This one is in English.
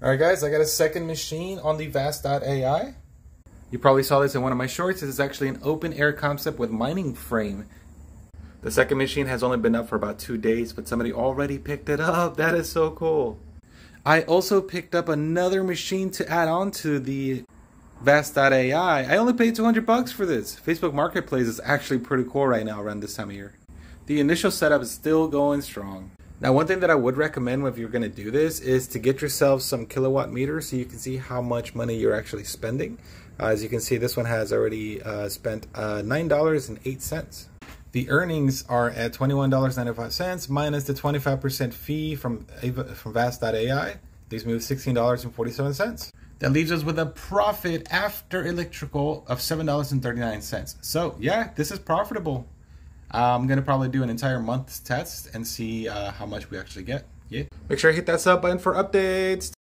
All right, guys, I got a second machine on the Vast.ai. You probably saw this in one of my shorts. This is actually an open air concept with mining frame. The second machine has only been up for about two days, but somebody already picked it up. That is so cool. I also picked up another machine to add on to the Vast.ai. I only paid 200 bucks for this. Facebook Marketplace is actually pretty cool right now around this time of year. The initial setup is still going strong. Now, one thing that I would recommend if you're going to do this is to get yourself some kilowatt meters so you can see how much money you're actually spending. Uh, as you can see, this one has already uh, spent uh, $9.08. The earnings are at $21.95 minus the 25% fee from, from Vast.ai. These move $16.47. That leaves us with a profit after electrical of $7.39. So yeah, this is profitable. Uh, I'm gonna probably do an entire month's test and see uh, how much we actually get. Yeah. Make sure you hit that sub button for updates.